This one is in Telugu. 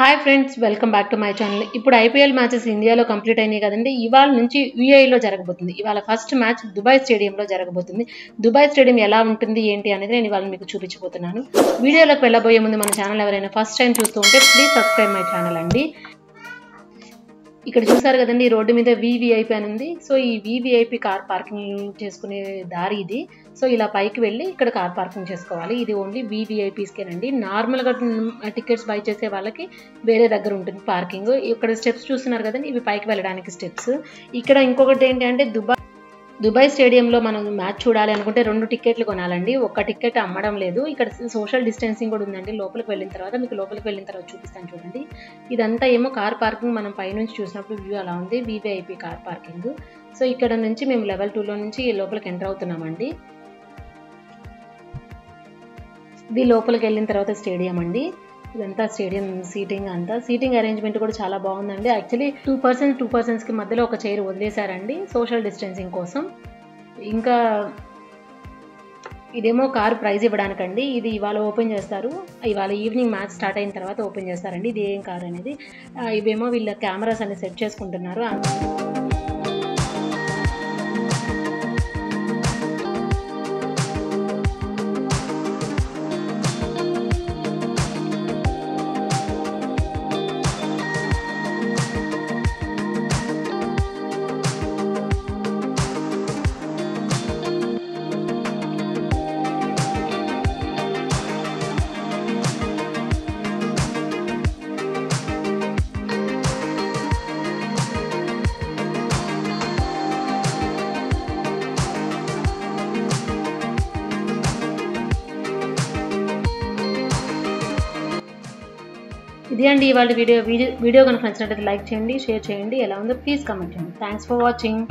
Hi friends welcome back to my channel ఇప్పుడు ఐపీఎల్ మ్యాచెస్ ఇండియాలో కంప్లీట్ అయినాయి కదండి. ఇవాళ నుంచి యూఏఈలో జరగబోతుంది. ఇవాళ ఫస్ట్ మ్యాచ్ దుబాయ్ స్టేడియంలో జరగబోతుంది. దుబాయ్ స్టేడియం ఎలా ఉంటుంది ఏంటి అనేది నేను ఇవాళ మీకు చూపించబోతున్నాను. వీడియోలోకి వెళ్ళబోయే ముందు మన ఛానల్ ఎవరైనా ఫస్ట్ టైం చూస్తూ ఉంటే ప్లీజ్ సబ్స్క్రైబ్ మై ఛానల్ అండి. ఇక్కడ చూసారు కదండి ఈ రోడ్డు మీద వివిఐపి అని ఉంది. సో ఈ వివిఐపి కార్ పార్కింగ్ చేసుకునే దారి ఇది. సో ఇలా పైకి వెళ్ళి ఇక్కడ కార్ పార్కింగ్ చేసుకోవాలి. ఇది ఓన్లీ వివిఐపీస్కేనండి నార్మల్గా టికెట్స్ బై చేసే వాళ్ళకి వేరే దగ్గర ఉంటుంది పార్కింగ్. ఇక్కడ స్టెప్స్ చూస్తున్నారు కదండి ఇవి పైకి వెళ్ళడానికి స్టెప్స్. ఇక్కడ ఇంకొకటి ఏంటి అంటే దుబాయ్ దుబాయ్ స్టేడియంలో మనం మ్యాచ్ చూడాలి అనుకుంటే రెండు టికెట్లు కొనాలండి. ఒక్క టికెట్ అమ్మడం లేదు. ఇక్కడ సోషల్ డిస్టెన్సింగ్ కూడా ఉందండి. లోపలికి వెళ్ళిన తర్వాత మీకు లోపలికి వెళ్ళిన తర్వాత చూపిస్తాను చూడండి. ఇదంతా ఏమో కార్ పార్కింగ్ మనం పైనుంచి చూసినప్పుడు వ్యూ అలా ఉంది. VVIP car parking. సో ఇక్కడ నుంచి మేము లెవెల్ టూలో నుంచి లోపలికి ఎంటర్ అవుతున్నామండి. ఇది లోపలికి వెళ్ళిన తర్వాత స్టేడియం అండి. ఇదంతా స్టేడియం సీటింగ్ అంతా. సీటింగ్ అరేంజ్మెంట్ కూడా చాలా బాగుందండి. యాక్చువల్లీ టూ పర్సన్స్ టూ పర్సన్స్కి మధ్యలో ఒక చైర్ వదిలేశారండి సోషల్ డిస్టెన్సింగ్ కోసం. ఇంకా ఇదేమో కార్ ప్రైజ్ ఇవ్వడానికండి. ఇది ఇవాళ ఓపెన్ చేస్తారు. ఇవాళ ఈవినింగ్ మ్యాచ్ స్టార్ట్ అయిన తర్వాత ఓపెన్ చేస్తారండి. ఇది ఏం కారు అనేది. ఇవేమో వీళ్ళ కెమెరాస్ అనేది సెట్ చేసుకుంటున్నారు. ఇది అండి ఇవాళ వీడియో. వీడియో వీడియో కనుక నచ్చినట్లయితే లైక్ చేయండి షేర్ చేయండి. ఎలా ఉందో ప్లీజ్ కమెంట్ చేయండి. Thanks for watching